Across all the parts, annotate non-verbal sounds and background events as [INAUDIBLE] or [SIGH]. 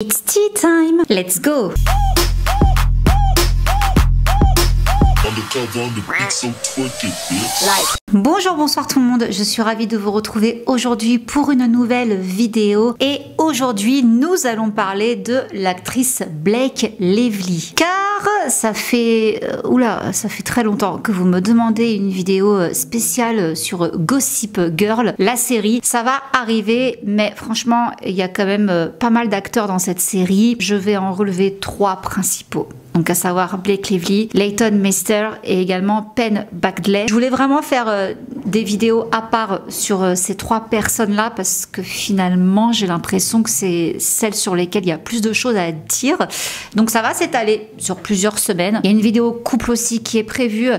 It's tea time. Let's go. Bonjour, bonsoir tout le monde, je suis ravie de vous retrouver aujourd'hui pour une nouvelle vidéo et aujourd'hui nous allons parler de l'actrice Blake Lively ça fait euh, ça fait très longtemps que vous me demandez une vidéo euh, spéciale sur Gossip Girl, la série. Ça va arriver mais franchement, il y a quand même euh, pas mal d'acteurs dans cette série. Je vais en relever trois principaux donc à savoir Blake Lively, Leighton Meester et également Penn Badgley. Je voulais vraiment faire euh, des vidéos à part sur euh, ces trois personnes-là parce que finalement j'ai l'impression que c'est celles sur lesquelles il y a plus de choses à dire. Donc ça va s'étaler sur plusieurs semaines. Il y a une vidéo couple aussi qui est prévue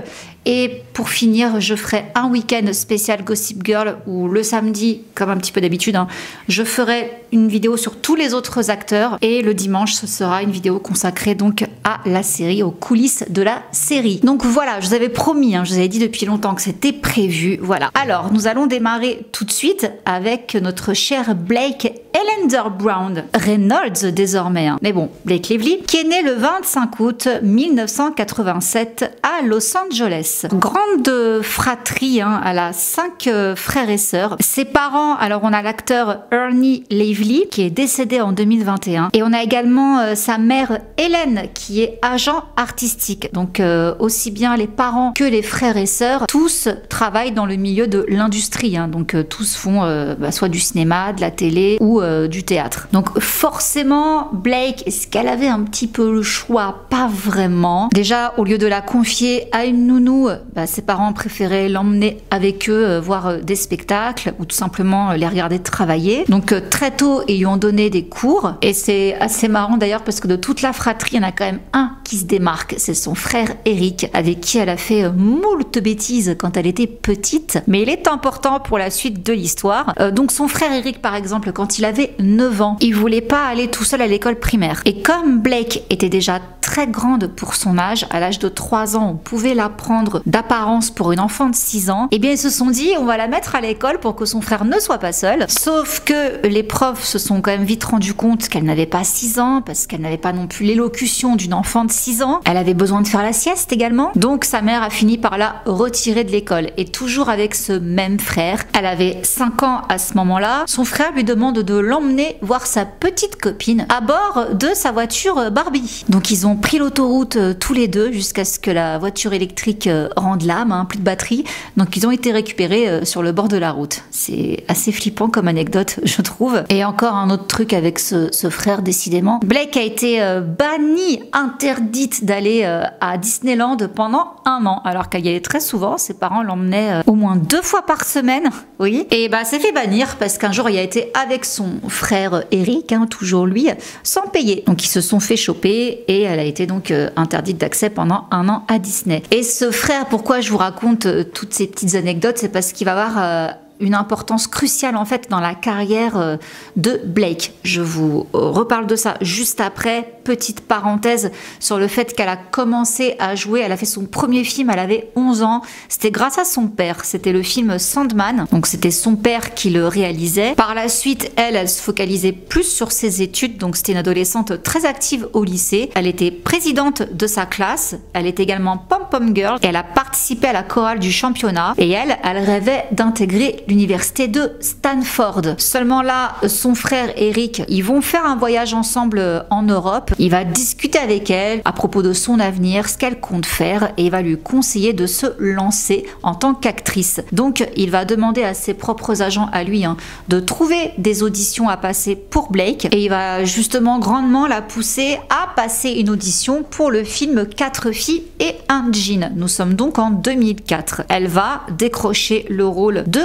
et pour finir, je ferai un week-end spécial Gossip Girl où le samedi, comme un petit peu d'habitude, hein, je ferai une vidéo sur tous les autres acteurs et le dimanche, ce sera une vidéo consacrée donc à la série, aux coulisses de la série. Donc voilà, je vous avais promis, hein, je vous avais dit depuis longtemps que c'était prévu. Voilà. Alors, nous allons démarrer tout de suite avec notre cher Blake Ellender Brown Reynolds désormais. Hein. Mais bon, Blake Lively, qui est né le 25 août 1987 à Los Angeles. Grande fratrie, hein, elle a cinq euh, frères et sœurs. Ses parents, alors on a l'acteur Ernie Lively qui est décédé en 2021 et on a également euh, sa mère Hélène qui est agent artistique. Donc euh, aussi bien les parents que les frères et sœurs, tous travaillent dans le milieu de l'industrie. Hein. donc tous font bah, soit du cinéma, de la télé ou euh, du théâtre. Donc forcément, Blake, est-ce qu'elle avait un petit peu le choix? Pas vraiment. Déjà, au lieu de la confier à une nounou, bah, ses parents préféraient l'emmener avec eux euh, voir euh, des spectacles ou tout simplement les regarder travailler. Donc très tôt, ils lui ont donné des cours et c'est assez marrant d'ailleurs parce que de toute la fratrie, il y en a quand même un qui se démarque, c'est son frère Eric, avec qui elle a fait moult bêtises quand elle était petite, mais il est important pour la suite de l'histoire. donc son frère Eric, par exemple, quand il a avait 9 ans. Il voulait pas aller tout seul à l'école primaire. Et comme Blake était déjà très grande pour son âge, à l'âge de 3 ans, on pouvait la prendre d'apparence pour une enfant de 6 ans, et eh bien ils se sont dit on va la mettre à l'école pour que son frère ne soit pas seul. Sauf que les profs se sont quand même vite rendu compte qu'elle n'avait pas 6 ans, parce qu'elle n'avait pas non plus l'élocution d'une enfant de 6 ans. Elle avait besoin de faire la sieste également. Donc sa mère a fini par la retirer de l'école. Et toujours avec ce même frère, elle avait 5 ans à ce moment-là, son frère lui demande de l'emmener voir sa petite copine à bord de sa voiture Barbie. Donc ils ont pris l'autoroute euh, tous les deux jusqu'à ce que la voiture électrique euh, rende l'âme, hein, plus de batterie. Donc ils ont été récupérés euh, sur le bord de la route. C'est assez flippant comme anecdote, [LAUGHS] je trouve. Et encore un autre truc avec ce, frère, décidément. Blake a été bannie, interdite d'aller à Disneyland pendant un an, alors qu'elle y allait très souvent. Ses parents l'emmenaient au moins deux fois par semaine. Oui. Et bah, s'est fait bannir parce qu'un jour il a été avec son frère Eric, hein, toujours lui, sans payer. Donc ils se sont fait choper et elle a été donc euh, interdite d'accès pendant un an à Disney. Et ce frère, pourquoi je vous raconte euh, toutes ces petites anecdotes, c'est parce qu'il va avoir euh, une importance cruciale en fait dans la carrière euh, de Blake. Je vous euh, reparle de ça juste après. Petite parenthèse sur le fait qu'elle a commencé à jouer, elle a fait son premier film, elle avait 11 ans. C'était grâce à son père, c'était le film Sandman. Donc c'était son père qui le réalisait. Par la suite, elle, elle se focalisait plus sur ses études. Donc c'était une adolescente très active au lycée. Elle était présidente de sa classe. Elle est également pom-pom girl. Et elle a participé à la chorale du championnat. Et elle, elle rêvait d'intégrer l'université de Stanford. Seulement là, son frère Eric, ils vont faire un voyage ensemble en Europe. Il va discuter avec elle à propos de son avenir, ce qu'elle compte faire et il va lui conseiller de se lancer en tant qu'actrice. Donc il va demander à ses propres agents à lui hein, de trouver des auditions à passer pour Blake et il va justement grandement la pousser à passer une audition pour le film Quatre filles et un jean. Nous sommes donc en 2004. Elle va décrocher le rôle de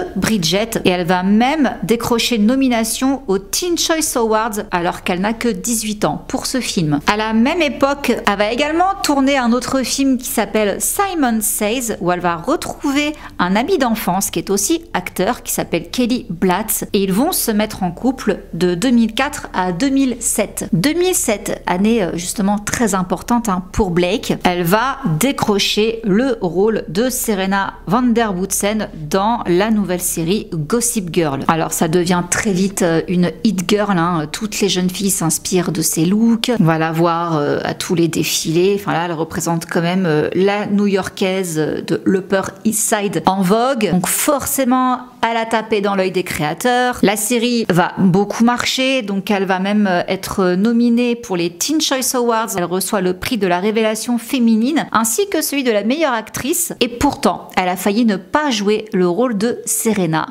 Et elle va même décrocher une nomination aux Teen Choice Awards alors qu'elle n'a que 18 ans pour ce film. À la même époque, elle va également tourner un autre film qui s'appelle Simon Says où elle va retrouver un ami d'enfance qui est aussi acteur qui s'appelle Kelly Blatz et ils vont se mettre en couple de 2004 à 2007. 2007, année euh, justement très importante hein, pour Blake, elle va décrocher le rôle de Serena van der Woodsen dans la nouvelle série Gossip Girl. Alors ça devient très vite euh, une hit girl, hein. toutes les jeunes filles s'inspirent de ses looks, on va la voir euh, à tous les défilés, enfin là elle représente quand même euh, la new-yorkaise de l'Upper East Side en vogue, donc forcément elle a tapé dans l'œil des créateurs. La série va beaucoup marcher, donc elle va même être nominée pour les Teen Choice Awards. Elle reçoit le prix de la révélation féminine ainsi que celui de la meilleure actrice. Et pourtant, elle a failli ne pas jouer le rôle de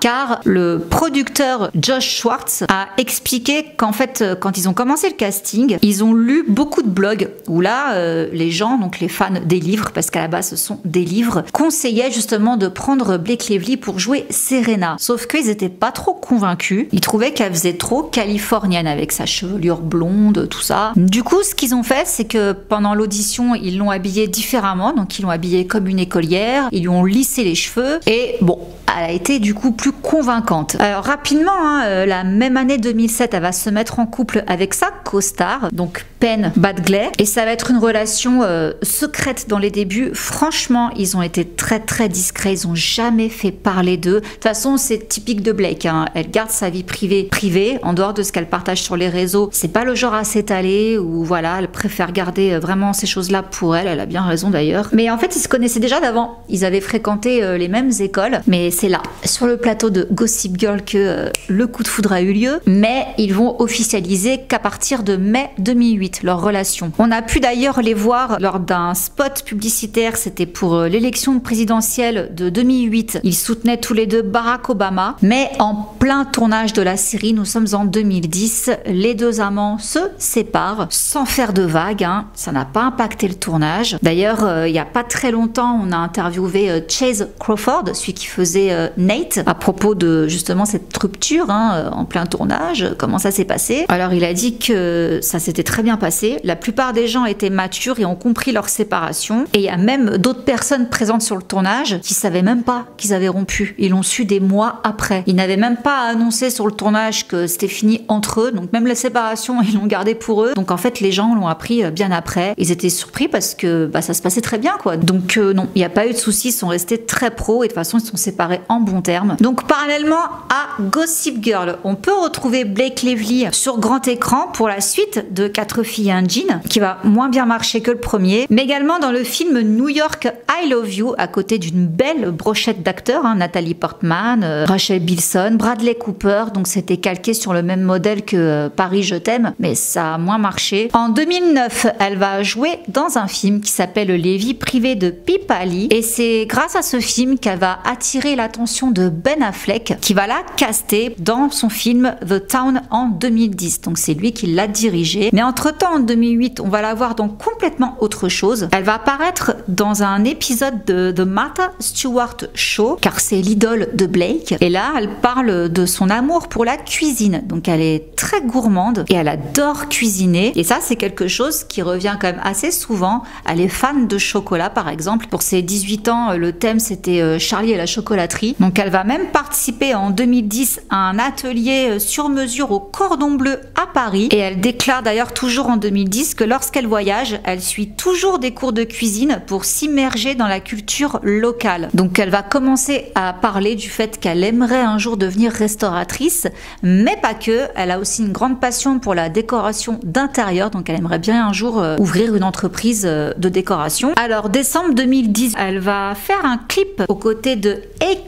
Car le producteur Josh Schwartz a expliqué qu'en fait, euh, quand ils ont commencé le casting, ils ont lu beaucoup de blogs où là, euh, les gens, donc les fans des livres, parce qu'à la base ce sont des livres, conseillaient justement de prendre Blake Lively pour jouer Serena. Sauf qu'ils n'étaient pas trop convaincus. Ils trouvaient qu'elle faisait trop californienne avec sa chevelure blonde, tout ça. Du coup, ce qu'ils ont fait, c'est que pendant l'audition, ils l'ont habillée différemment. Donc, ils l'ont habillée comme une écolière. Ils lui ont lissé les cheveux. Et bon, elle a été du coup plus convaincante. Alors rapidement, hein, euh, la même année 2007, elle va se mettre en couple avec sa co-star, donc Penn Badgley, et ça va être une relation euh, secrète dans les débuts. Franchement, ils ont été très très discrets, ils ont jamais fait parler d'eux. De toute façon, c'est typique de Blake. Hein. Elle garde sa vie privée privée, en dehors de ce qu'elle partage sur les réseaux. C'est pas le genre à s'étaler ou voilà, elle préfère garder euh, vraiment ces choses-là pour elle. Elle a bien raison d'ailleurs. Mais en fait, ils se connaissaient déjà d'avant. Ils avaient fréquenté les mêmes écoles, mais c'est là, sur le plateau de Gossip Girl, que euh, le coup de foudre a eu lieu, mais ils vont officialiser qu'à partir de mai 2008, leur relation. On a pu d'ailleurs les voir lors d'un spot publicitaire, c'était pour euh, l'élection présidentielle de 2008. Ils soutenaient tous les deux Barack Obama, mais en plein tournage de la série, nous sommes en 2010, les deux amants se séparent sans faire de vagues, hein. ça n'a pas impacté le tournage. D'ailleurs, euh, il n'y a pas très longtemps, on a interviewé Chase Crawford, celui qui faisait euh, Nate à propos de justement cette rupture hein, euh, en plein tournage, comment ça s'est passé. Alors il a dit que ça s'était très bien passé. La plupart des gens étaient matures et ont compris leur séparation. Et il y a même d'autres personnes présentes sur le tournage qui savaient même pas qu'ils avaient rompu. Ils l'ont su des mois après. Ils n'avaient même pas annoncé sur le tournage que c'était fini entre eux. Donc même la séparation, [LAUGHS] ils l'ont gardé pour eux. Donc en fait, les gens l'ont appris euh, bien après. Ils étaient surpris parce que bah, ça se passait très bien, quoi. Donc non, il n'y a pas eu de soucis. Ils sont restés très pros et de toute façon, ils sont séparés en bon Donc parallèlement à Gossip Girl, on peut retrouver Blake Lively sur grand écran pour la suite de Quatre filles et un jean, qui va moins bien marcher que le premier, mais également dans le film New York I Love You, à côté d'une belle brochette d'acteurs, hein, Nathalie Portman, euh, Rachel Bilson, Bradley Cooper, donc c'était calqué sur le même modèle que euh, Paris Je t'aime, mais ça a moins marché. En 2009, elle va jouer dans un film qui s'appelle Les vies privées de Pipali, et c'est grâce à ce film qu'elle va attirer la l'attention de Ben Affleck qui va la caster dans son film The Town en 2010. Donc c'est lui qui l'a dirigé. Mais entre-temps, en 2008, on va la voir dans complètement autre chose. Elle va apparaître dans un épisode de The Martha Stewart Show, car c'est l'idole de Blake. Et là, elle parle de son amour pour la cuisine. Donc elle est très gourmande et elle adore cuisiner. Et ça, c'est quelque chose qui revient quand même assez souvent. Elle est fan de chocolat, par exemple. Pour ses 18 ans, le thème, c'était euh, Charlie et la chocolaterie donc elle va même participer en 2010 à un atelier euh, sur mesure au cordon bleu à Paris. Et elle déclare d'ailleurs toujours en 2010 que lorsqu'elle voyage, elle suit toujours des cours de cuisine pour s'immerger dans la culture locale. Donc elle va commencer à parler du fait qu'elle aimerait un jour devenir restauratrice, mais pas que. Elle a aussi une grande passion pour la décoration d'intérieur, donc elle aimerait bien un jour euh, ouvrir une entreprise euh, de décoration. Alors décembre 2010, elle va faire un clip aux côtés de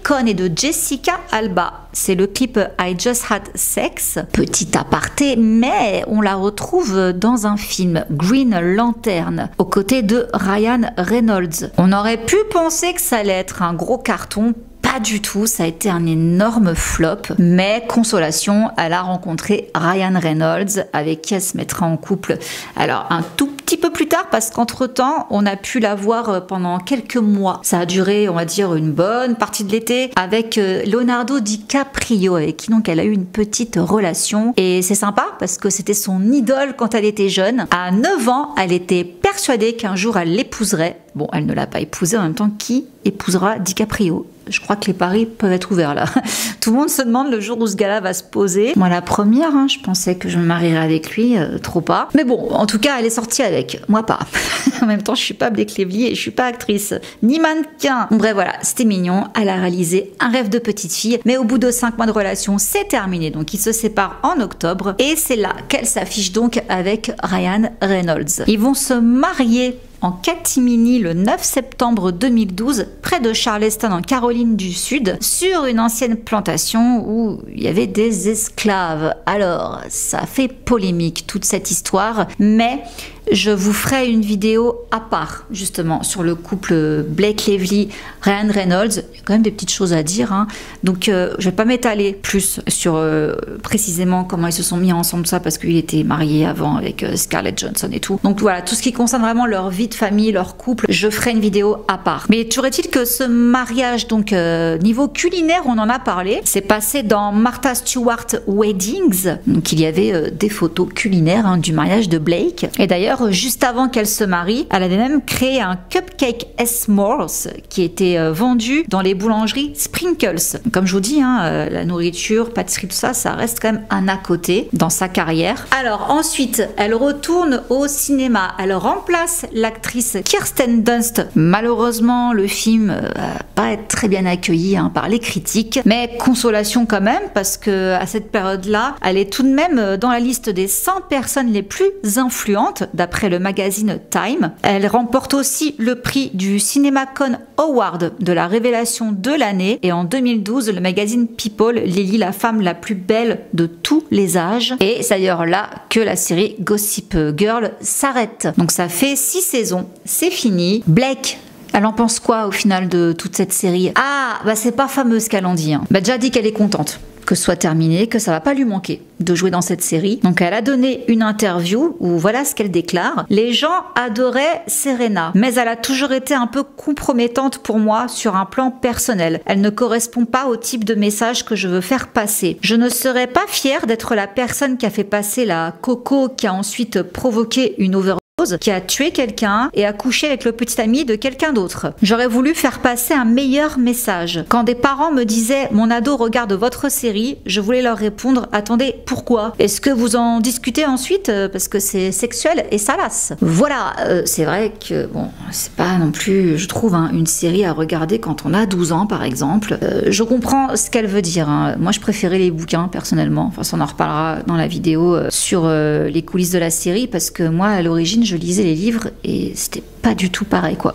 Con et de Jessica Alba. C'est le clip I Just Had Sex. Petit aparté, mais on la retrouve dans un film Green Lantern aux côtés de Ryan Reynolds. On aurait pu penser que ça allait être un gros carton pas du tout, ça a été un énorme flop. Mais consolation, elle a rencontré Ryan Reynolds avec qui elle se mettra en couple. Alors un tout petit peu plus tard parce qu'entre temps, on a pu la voir euh, pendant quelques mois. Ça a duré, on va dire, une bonne partie de l'été avec euh, Leonardo DiCaprio avec qui donc elle a eu une petite relation. Et c'est sympa parce que c'était son idole quand elle était jeune. À 9 ans, elle était persuadée qu'un jour elle l'épouserait. Bon, elle ne l'a pas épousé en même temps. Qui épousera DiCaprio? Je crois que les paris peuvent être ouverts là. [LAUGHS] Tout le monde se demande le jour où ce gars-là va se poser. Moi, la première, hein, je pensais que je me marierais avec lui, euh, trop pas. Mais bon, en tout cas, elle est sortie avec. Moi, pas. [LAUGHS] en même temps, je suis pas Blake et je suis pas actrice, ni mannequin. Bref, voilà, c'était mignon. Elle a réalisé un rêve de petite fille, mais au bout de 5 mois de relation, c'est terminé. Donc, ils se séparent en octobre et c'est là qu'elle s'affiche donc avec Ryan Reynolds. Ils vont se marier en catimini le 9 septembre 2012 près de Charleston en Caroline du Sud sur une ancienne plantation où il y avait des esclaves. Alors ça fait polémique toute cette histoire mais je vous ferai une vidéo à part, justement, sur le couple Blake Lively, Ryan Reynolds. Il y a quand même des petites choses à dire. Hein. Donc, euh, je vais pas m'étaler plus sur euh, précisément comment ils se sont mis ensemble, ça, parce qu'il était marié avant avec euh, Scarlett Johnson et tout. Donc, voilà, tout ce qui concerne vraiment leur vie de famille, leur couple, je ferai une vidéo à part. Mais toujours est-il que ce mariage, donc, niveau culinaire, on en a parlé. C'est passé dans Martha Stewart Weddings. Donc, il y avait des photos culinaires hein, du mariage de Blake. Et d'ailleurs, juste avant qu'elle se marie, elle avait même créé un cupcake s'mores qui était euh, vendu dans les boulangeries Sprinkles. Comme je vous dis, hein, euh, la nourriture, pâtisserie, tout ça, ça reste quand même un à côté dans sa carrière. Alors ensuite, elle retourne au cinéma. Elle remplace l'actrice Kirsten Dunst. Malheureusement, le film euh, va pas être très bien accueilli hein, par les critiques, mais consolation quand même parce que à cette période-là, elle est tout de même dans la liste des 100 personnes les plus influentes après le magazine Time. Elle remporte aussi le prix du CinemaCon Award de la révélation de l'année et en 2012, le magazine People l'élit la femme la plus belle de tous les âges. Et c'est d'ailleurs là que la série Gossip Girl s'arrête. Donc ça fait six saisons, c'est fini. Blake elle en pense quoi au final de toute cette série? Ah, bah c'est pas fameux ce qu'elle en dit. Hein. Bah déjà dit qu'elle est contente que soit terminé, que ça va pas lui manquer de jouer dans cette série. Donc elle a donné une interview où voilà ce qu'elle déclare. Les gens adoraient Serena, mais elle a toujours été un peu compromettante pour moi sur un plan personnel. Elle ne correspond pas au type de message que je veux faire passer. Je ne serais pas fière d'être la personne qui a fait passer la coco qui a ensuite provoqué une overdose qui a tué quelqu'un et a couché avec le petit ami de quelqu'un d'autre. J'aurais voulu faire passer un meilleur message. Quand des parents me disaient mon ado regarde votre série, je voulais leur répondre attendez, pourquoi? Est-ce que vous en discutez ensuite euh, parce que c'est sexuel et salace Voilà, euh, c'est vrai que bon, c'est pas non plus, je trouve, hein, une série à regarder quand on a 12 ans par exemple. Euh, je comprends ce qu'elle veut dire. Hein. Moi, je préférais les bouquins personnellement. Enfin, ça on en reparlera dans la vidéo sur les coulisses de la série parce que moi, à l'origine, je lisais les livres et c'était pas du tout pareil quoi.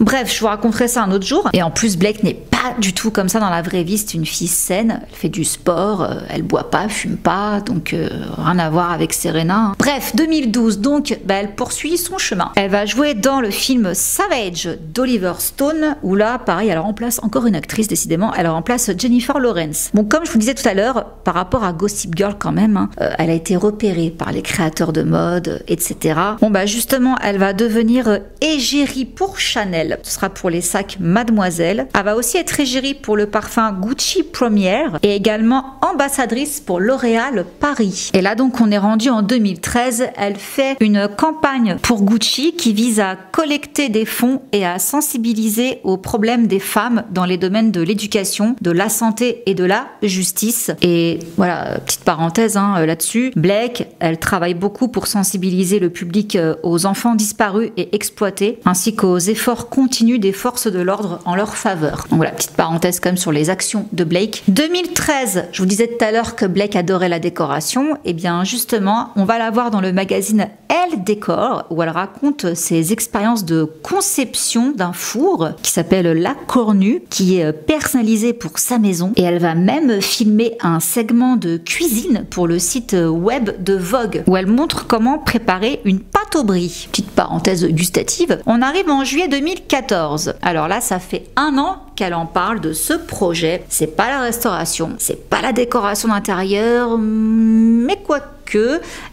Bref, je vous raconterai ça un autre jour. Et en plus, Blake n'est pas du tout comme ça dans la vraie vie. C'est une fille saine, elle fait du sport, euh, elle boit pas, fume pas, donc euh, rien à voir avec Serena. Hein. Bref, 2012, donc bah, elle poursuit son chemin. Elle va jouer dans le film Savage d'Oliver Stone, où là, pareil, elle remplace encore une actrice, décidément, elle remplace Jennifer Lawrence. Bon, comme je vous disais tout à l'heure, par rapport à Gossip Girl quand même, hein, euh, elle a été repérée par les créateurs de mode, etc. Bon, bah justement, elle va devenir égérie pour Chanel. Ce sera pour les sacs Mademoiselle. Elle va aussi être égérie pour le parfum Gucci Première et également ambassadrice pour L'Oréal Paris. Et là donc on est rendu en 2013. Elle fait une campagne pour Gucci qui vise à collecter des fonds et à sensibiliser aux problèmes des femmes dans les domaines de l'éducation, de la santé et de la justice. Et voilà, petite parenthèse hein, là-dessus. Blake, elle travaille beaucoup pour sensibiliser le public euh, aux enfants disparus et exploités ainsi qu'aux efforts continus des forces de l'ordre en leur faveur. Donc voilà, petite parenthèse comme sur les actions de Blake. 2013, je vous disais tout à l'heure que Blake adorait la décoration, et eh bien justement, on va la voir dans le magazine Elle Décore, où elle raconte ses expériences de conception d'un four qui s'appelle La Cornue, qui est personnalisé pour sa maison, et elle va même filmer un segment de cuisine pour le site web de Vogue, où elle montre comment préparer une pâte au brie. Petite parenthèse gustative on arrive en juillet 2014. Alors là, ça fait un an qu'elle en parle de ce projet. C'est pas la restauration, c'est pas la décoration d'intérieur, mais quoi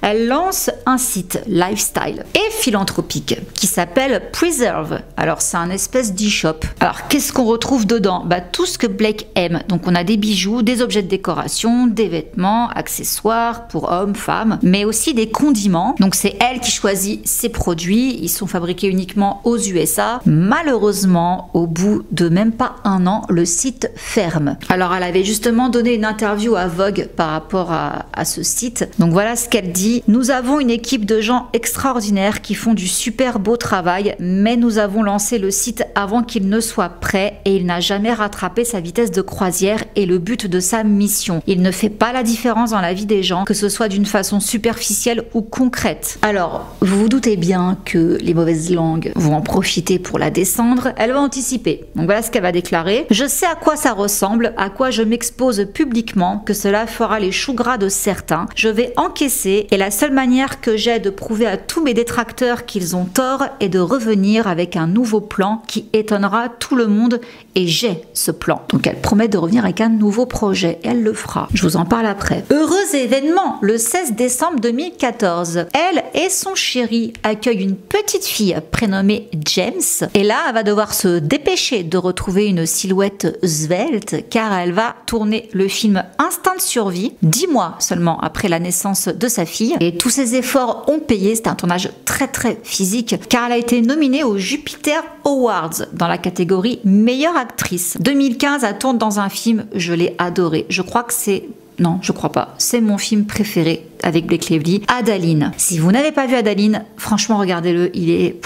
elle lance un site lifestyle et philanthropique qui s'appelle Preserve. Alors c'est un espèce d'e-shop. Alors qu'est-ce qu'on retrouve dedans? Bah tout ce que Blake aime. Donc on a des bijoux, des objets de décoration, des vêtements, accessoires pour hommes, femmes, mais aussi des condiments. Donc c'est elle qui choisit ses produits. Ils sont fabriqués uniquement aux USA. Malheureusement, au bout de même pas un an, le site ferme. Alors elle avait justement donné une interview à Vogue par rapport à, à ce site. Donc voilà ce qu'elle dit. Nous avons une équipe de gens extraordinaires qui font du super beau travail, mais nous avons lancé le site avant qu'il ne soit prêt et il n'a jamais rattrapé sa vitesse de croisière et le but de sa mission. Il ne fait pas la différence dans la vie des gens, que ce soit d'une façon superficielle ou concrète. Alors, vous vous doutez bien que les mauvaises langues vont en profiter pour la descendre. Elle va anticiper. Donc voilà ce qu'elle va déclarer. Je sais à quoi ça ressemble, à quoi je m'expose publiquement, que cela fera les choux gras de certains. Je vais encaisser et la seule manière que j'ai de prouver à tous mes détracteurs qu'ils ont tort est de revenir avec un nouveau plan qui étonnera tout le monde et j'ai ce plan. Donc elle promet de revenir avec un nouveau projet et elle le fera. Je vous en parle après. Heureux événement le 16 décembre 2014. Elle et son chéri accueillent une petite fille prénommée James et là elle va devoir se dépêcher de retrouver une silhouette svelte car elle va tourner le film Instinct de survie dix mois seulement après la naissance de sa fille et tous ses efforts ont payé. C'est un tournage très très physique car elle a été nominée aux Jupiter Awards dans la catégorie meilleure actrice. 2015, elle tourne dans un film, je l'ai adoré. Je crois que c'est non, je crois pas. C'est mon film préféré avec Blake Lively, Adaline. Si vous n'avez pas vu Adaline, franchement regardez-le, il est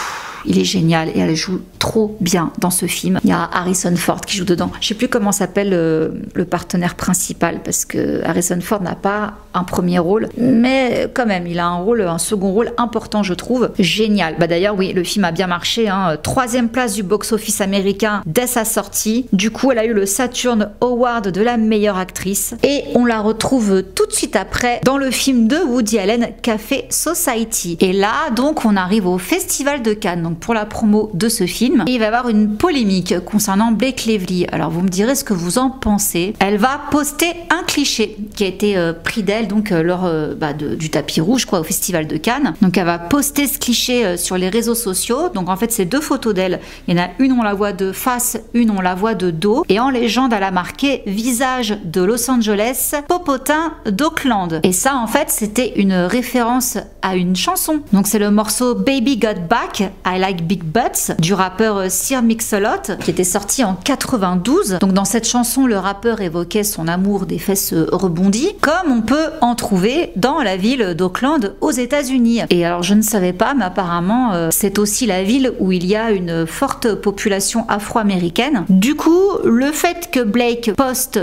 il est génial et elle joue trop bien dans ce film. Il y a Harrison Ford qui joue dedans. Je sais plus comment s'appelle le, le, partenaire principal parce que Harrison Ford n'a pas un premier rôle, mais quand même, il a un rôle, un second rôle important, je trouve. Génial. Bah d'ailleurs, oui, le film a bien marché. Hein. Troisième place du box-office américain dès sa sortie. Du coup, elle a eu le Saturn Award de la meilleure actrice et on la retrouve tout de suite après dans le film de Woody Allen, Café Society. Et là, donc, on arrive au Festival de Cannes pour la promo de ce film. Il va y avoir une polémique concernant Blake Lively. Alors vous me direz ce que vous en pensez. Elle va poster un cliché qui a été euh, pris d'elle donc euh, lors euh, bah, du tapis rouge quoi au festival de Cannes. Donc elle va poster ce cliché sur les réseaux sociaux. Donc en fait c'est deux photos d'elle. Il y en a une on la voit de face, une on la voit de dos. Et en légende elle a marqué visage de Los Angeles, popotin d'Oakland. Et ça en fait c'était une référence à une chanson. Donc c'est le morceau Baby Got Back. I Like Big Butts du rappeur euh, Sir Mix-a-Lot qui était sorti en 92. Donc dans cette chanson, le rappeur évoquait son amour des fesses euh, rebondies, comme on peut en trouver dans la ville d'Auckland aux États-Unis. Et alors je ne savais pas, mais apparemment euh, c'est aussi la ville où il y a une forte population afro-américaine. Du coup, le fait que Blake poste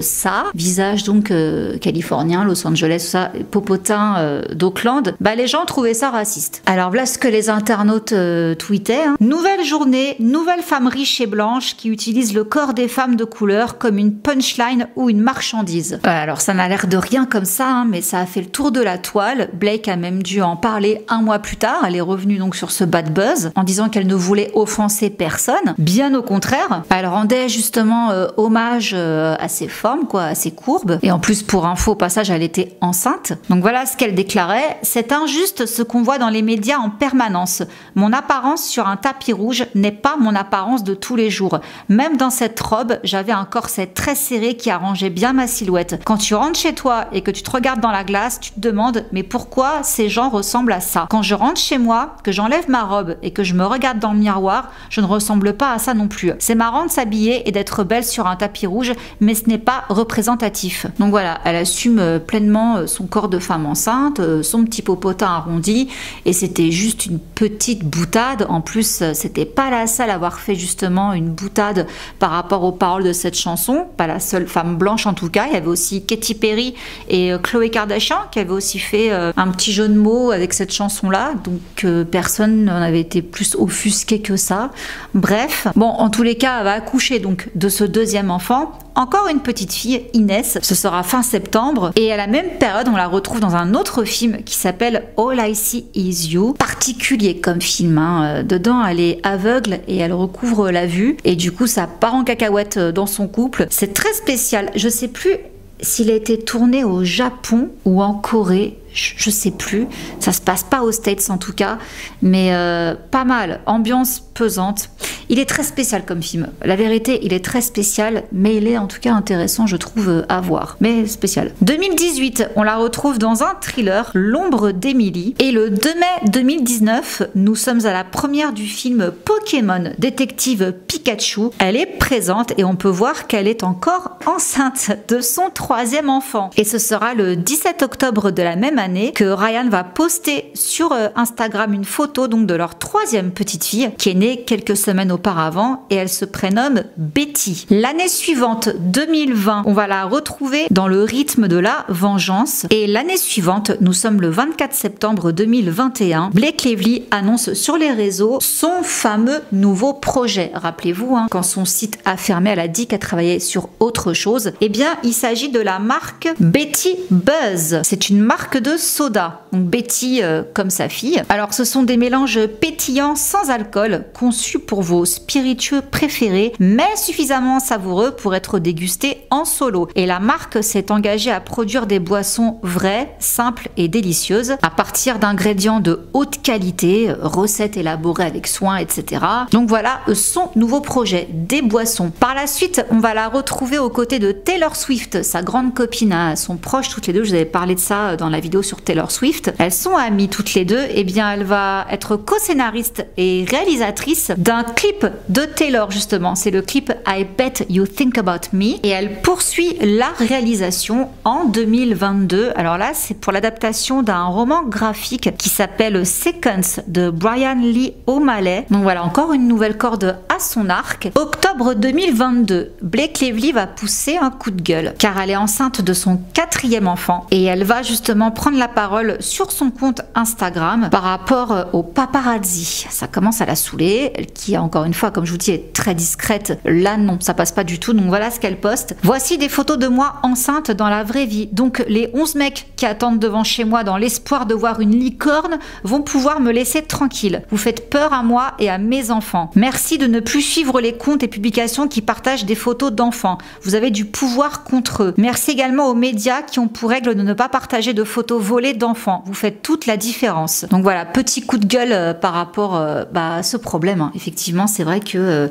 ça, visage donc californien, Los Angeles, ça, popotin d'Auckland, bah les gens trouvaient ça raciste. Alors voilà ce que les internautes tweetait hein. Nouvelle journée, nouvelle femme riche et blanche qui utilise le corps des femmes de couleur comme une punchline ou une marchandise. Euh, alors ça n'a l'air de rien comme ça, hein, mais ça a fait le tour de la toile. Blake a même dû en parler un mois plus tard. Elle est revenue donc sur ce bad buzz en disant qu'elle ne voulait offenser personne. Bien au contraire, elle rendait justement euh, hommage euh, à ses formes, quoi, à ses courbes. Et en plus, pour info, au passage, elle était enceinte. Donc voilà ce qu'elle déclarait. C'est injuste ce qu'on voit dans les médias en permanence. Mon apparence sur un tapis rouge n'est pas mon apparence de tous les jours. Même dans cette robe, j'avais un corset très serré qui arrangeait bien ma silhouette. Quand tu rentres chez toi et que tu te regardes dans la glace, tu te demandes mais pourquoi ces gens ressemblent à ça? Quand je rentre chez moi, que j'enlève ma robe et que je me regarde dans le miroir, je ne ressemble pas à ça non plus. C'est marrant de s'habiller et d'être belle sur un tapis rouge, mais ce n'est pas représentatif. Donc voilà, elle assume euh, pleinement euh, son corps de femme enceinte, euh, son petit popotin arrondi, et c'était juste une petite boutade en plus, euh, c'était pas la seule à avoir fait justement une boutade par rapport aux paroles de cette chanson, pas la seule femme blanche en tout cas. Il y avait aussi Katy Perry et euh, Chloé Kardashian qui avaient aussi fait euh, un petit jeu de mots avec cette chanson-là. Donc personne n'en avait été plus offusqué que ça. Bref, bon, en tous les cas, elle va accoucher donc de ce deuxième enfant encore une petite fille, Inès. Ce sera fin septembre. Et à la même période, on la retrouve dans un autre film qui s'appelle All I See Is You. Particulier comme film. Hein. Euh, dedans, elle est aveugle et elle recouvre la vue. Et du coup, ça part en cacahuète euh, dans son couple. C'est très spécial. Je sais plus s'il a été tourné au Japon ou en Corée je, sais plus. Ça se passe pas aux States en tout cas, mais euh, pas mal. Ambiance pesante. Il est très spécial comme film. La vérité, il est très spécial, mais il est en tout cas intéressant, je trouve, euh, à voir. Mais spécial. 2018, on la retrouve dans un thriller, L'ombre d'Emily. Et le 2 mai 2019, nous sommes à la première du film Pokémon Détective Pikachu. Elle est présente et on peut voir qu'elle est encore enceinte de son troisième enfant. Et ce sera le 17 octobre de la même année que Ryan va poster sur euh, Instagram une photo donc de leur troisième petite fille qui est née quelques semaines auparavant et elle se prénomme Betty. L'année suivante, 2020, on va la retrouver dans le rythme de la vengeance et l'année suivante, nous sommes le 24 septembre 2021, Blake Lively annonce sur les réseaux son fameux nouveau projet. Rappelez-vous, hein, quand son site a fermé, elle a dit qu'elle travaillait sur autre chose. Eh bien, il s'agit de la marque Betty Buzz. C'est une marque de soda. Donc Betty euh, comme sa fille. Alors, ce sont des mélanges pétillants sans alcool conçus pour vos spiritueux préférés, mais suffisamment savoureux pour être dégustés en solo. Et la marque s'est engagée à produire des boissons vraies, simples et délicieuses à partir d'ingrédients de haute qualité, recettes élaborées avec soin, etc. Donc voilà son nouveau projet, des boissons. Par la suite, on va la retrouver aux côtés de Taylor Swift, sa grande copine, hein, sont proches toutes les deux. Je vous avais parlé de ça dans la vidéo sur Taylor Swift. Elles sont amies toutes les deux. Et eh bien, elle va être co-scénariste et réalisatrice d'un clip de Taylor justement. C'est le clip I Bet You Think About Me. Et elle poursuit la réalisation en 2022. Alors là, c'est pour l'adaptation d'un roman graphique qui s'appelle Seconds de Brian Lee O'Malley. Donc voilà, encore une nouvelle corde à son arc. Octobre 2022, Blake Lively va pousser un coup de gueule car elle est enceinte de son quatrième enfant et elle va justement prendre la parole sur son compte Instagram par rapport au paparazzi. Ça commence à la saouler, qui encore une fois, comme je vous dis, est très discrète. Là, non, ça passe pas du tout. Donc voilà ce qu'elle poste. Voici des photos de moi enceinte dans la vraie vie. Donc les 11 mecs qui attendent devant chez moi dans l'espoir de voir une licorne vont pouvoir me laisser tranquille. Vous faites peur à moi et à mes enfants. Merci de ne plus suivre les comptes et publications qui partagent des photos d'enfants. Vous avez du pouvoir contre eux. Merci également aux médias qui ont pour règle de ne pas partager de photos volées d'enfants. Vous faites toute la différence. Donc voilà, petit coup de gueule euh, par rapport euh, bah, à ce problème. Hein. Effectivement, c'est vrai que euh,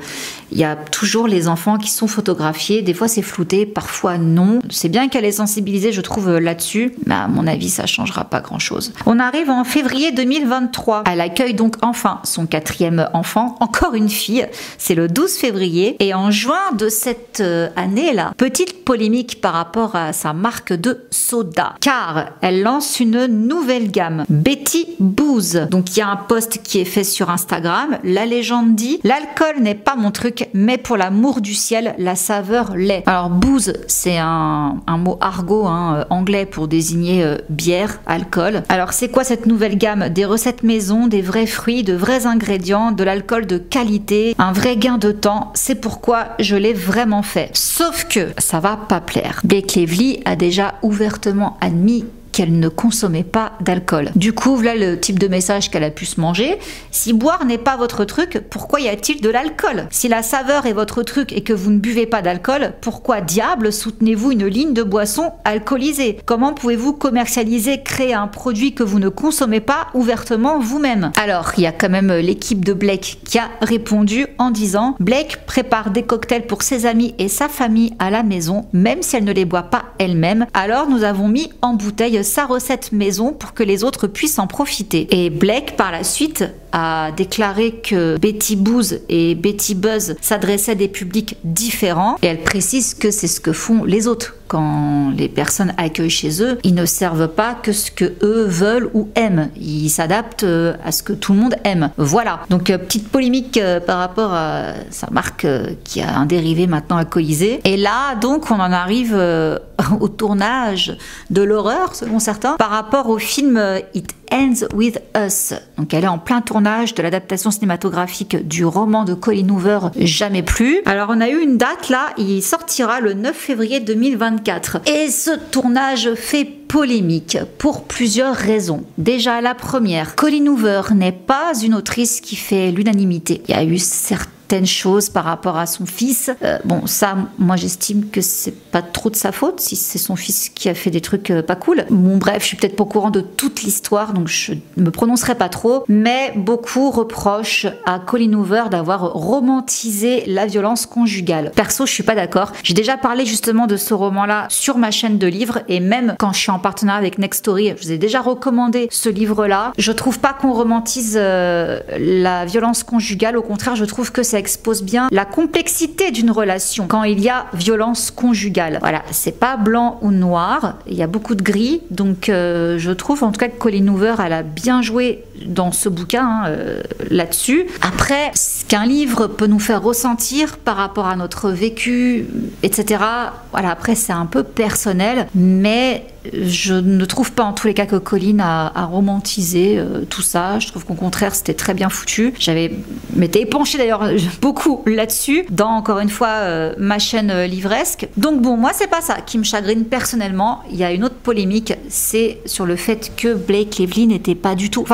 il y a toujours les enfants qui sont photographiés. Des fois, c'est flouté, parfois non. C'est bien qu'elle est sensibilisée, je trouve, là-dessus. Mais à mon avis, ça changera pas grand-chose. On arrive en février 2023. Elle accueille donc enfin son quatrième enfant, encore une fille. C'est le 12 février. Et en juin de cette année-là, petite polémique par rapport à sa marque de soda. Car elle lance une nouvelle gamme, Betty Booze. Donc il y a un post qui est fait sur Instagram. La légende dit L'alcool n'est pas mon truc, mais pour l'amour du ciel, la saveur l'est. Alors booze, c'est un, mot argot hein, euh, anglais pour désigner euh, bière, alcool. Alors c'est quoi cette nouvelle gamme? Des recettes maison, des vrais fruits, de vrais ingrédients, de l'alcool de qualité, un vrai gain de temps. C'est pourquoi je l'ai vraiment fait. Sauf que ça va pas plaire. Lively a déjà ouvertement admis qu'elle ne consommait pas d'alcool. Du coup, voilà le type de message qu'elle a pu se manger. Si boire n'est pas votre truc, pourquoi y a-t-il de l'alcool? Si la saveur est votre truc et que vous ne buvez pas d'alcool, pourquoi diable soutenez-vous une ligne de boisson alcoolisée Comment pouvez-vous commercialiser, créer un produit que vous ne consommez pas ouvertement vous-même? Alors, il y a quand même l'équipe de Blake qui a répondu en disant Blake prépare des cocktails pour ses amis et sa famille à la maison, même si elle ne les boit pas elle-même. Alors, nous avons mis en bouteille sa recette maison pour que les autres puissent en profiter. Et Blake, par la suite, a déclaré que Betty Booze et Betty Buzz s'adressaient à des publics différents et elle précise que c'est ce que font les autres quand les personnes accueillent chez eux, ils ne servent pas que ce que eux veulent ou aiment. Ils s'adaptent euh, à ce que tout le monde aime. Voilà. Donc euh, petite polémique euh, par rapport à sa marque qui a un dérivé maintenant alcoolisé. Et là, donc, on en arrive [LAUGHS] au tournage de l'horreur, selon certains, par rapport au film It Ends With Us. Donc elle est en plein tournage de l'adaptation cinématographique du roman de Colin Hoover Jamais plus. Alors on a eu une date là, il sortira le 9 février 2024. Et ce tournage fait polémique pour plusieurs raisons. Déjà la première, Colin Hoover n'est pas une autrice qui fait l'unanimité. Il y a eu certains certaines choses par rapport à son fils. Euh, bon, ça, moi j'estime que c'est pas trop de sa faute si c'est son fils qui a fait des trucs euh, pas cool. Bon, bref, je suis peut-être pas au courant de toute l'histoire, donc je me prononcerai pas trop. Mais beaucoup reprochent à Colin Hoover d'avoir romantisé la violence conjugale. Perso, je suis pas d'accord. J'ai déjà parlé justement de ce roman-là sur ma chaîne de livres et même quand je suis en partenariat avec Next Story, je vous ai déjà recommandé ce livre-là. Je trouve pas qu'on romantise euh, la violence conjugale. Au contraire, je trouve que expose bien la complexité d'une relation quand il y a violence conjugale. Voilà, c'est pas blanc ou noir. Il y a beaucoup de gris. Donc, euh, je trouve en tout cas que Colleen Hoover, elle a bien joué dans ce bouquin hein, euh, là-dessus. Après, ce qu'un livre peut nous faire ressentir par rapport à notre vécu, etc. Voilà, après, c'est un peu personnel, mais je ne trouve pas en tous les cas que Colline a, romantisé euh, tout ça. Je trouve qu'au contraire, c'était très bien foutu. J'avais m'étais épanché d'ailleurs [LAUGHS] beaucoup là-dessus dans encore une fois euh, ma chaîne livresque. Donc bon, moi c'est pas ça qui me chagrine personnellement. Il y a une autre polémique, c'est sur le fait que Blake Lively n'était pas du tout,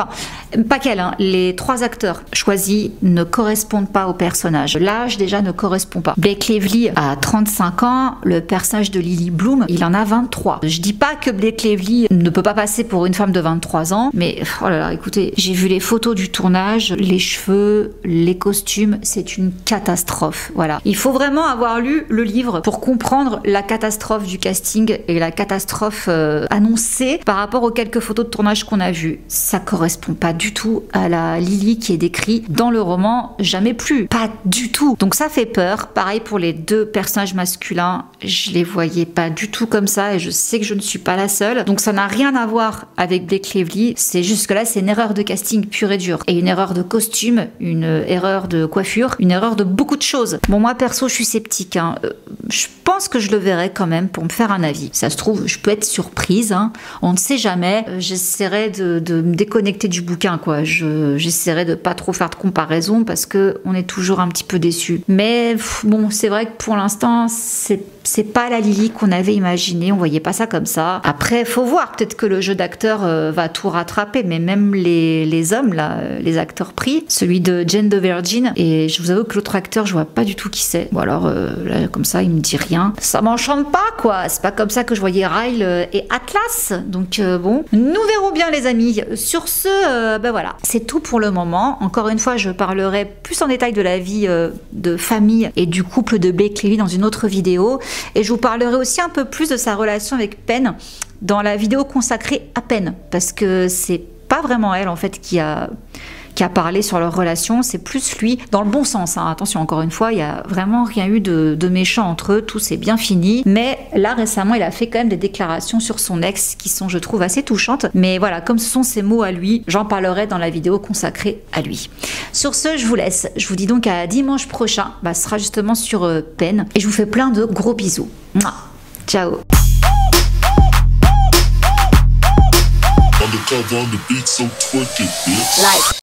pas qu'elle, hein, les trois acteurs choisis ne correspondent pas au personnage. L'âge déjà ne correspond pas. Blake Lively a 35 ans, le personnage de Lily Bloom, il en a 23. Je dis pas que Blake Lively ne peut pas passer pour une femme de 23 ans, mais oh là là, écoutez, j'ai vu les photos du tournage, les cheveux, les costumes, c'est une catastrophe. Voilà. Il faut vraiment avoir lu le livre pour comprendre la catastrophe du casting et la catastrophe euh, annoncée par rapport aux quelques photos de tournage qu'on a vues. Ça correspond pas du tout à la Lily qui est décrite dans le roman Jamais plus. Pas du tout. Donc ça fait peur. Pareil pour les deux personnages masculins, je les voyais pas du tout comme ça et je sais que je ne suis pas la seule. Donc ça n'a rien à voir avec Blake Lively. C'est juste que là, c'est une erreur de casting pure et dure. Et une erreur de costume, une erreur de coiffure, une erreur de beaucoup de choses. Bon, moi, perso, je suis sceptique. Hein. Euh, je pense que je le verrai quand même pour me faire un avis. Ça se trouve, je peux être surprise. Hein. On ne sait jamais. Euh, j'essaierai de, me déconnecter du bouquin, quoi. J'essaierai de pas trop faire de comparaison parce que on est toujours un petit peu déçu. Mais bon, c'est vrai que pour l'instant, c'est c'est pas la Lily qu'on avait imaginé, on voyait pas ça comme ça. Après, faut voir, peut-être que le jeu d'acteur euh, va tout rattraper, mais même les, les, hommes, là, euh, les acteurs pris, celui de Jane the Virgin, et je vous avoue que l'autre acteur, je vois pas du tout qui c'est. Ou alors, euh, là, comme ça, il me dit rien. Ça m'enchante pas, quoi. C'est pas comme ça que je voyais Ryle et Atlas. Donc, bon, nous verrons bien, les amis. Sur ce, ben voilà, c'est tout pour le moment. Encore une fois, je parlerai plus en détail de la vie de famille et du couple de Blake dans une autre vidéo. Et je vous parlerai aussi un peu plus de sa relation avec Penn dans la vidéo consacrée à Penn, parce que c'est pas vraiment elle en fait qui a qui a parlé sur leur relation, c'est plus lui, dans le bon sens. Hein. Attention, encore une fois, il n'y a vraiment rien eu de, de méchant entre eux, tout s'est bien fini. Mais là, récemment, il a fait quand même des déclarations sur son ex qui sont, je trouve, assez touchantes. Mais voilà, comme ce sont ses mots à lui, j'en parlerai dans la vidéo consacrée à lui. Sur ce, je vous laisse. Je vous dis donc à dimanche prochain. Bah, ce sera justement sur euh, Peine. Et je vous fais plein de gros bisous. Ciao Undercover on the beat, so twerk it, bitch. Like.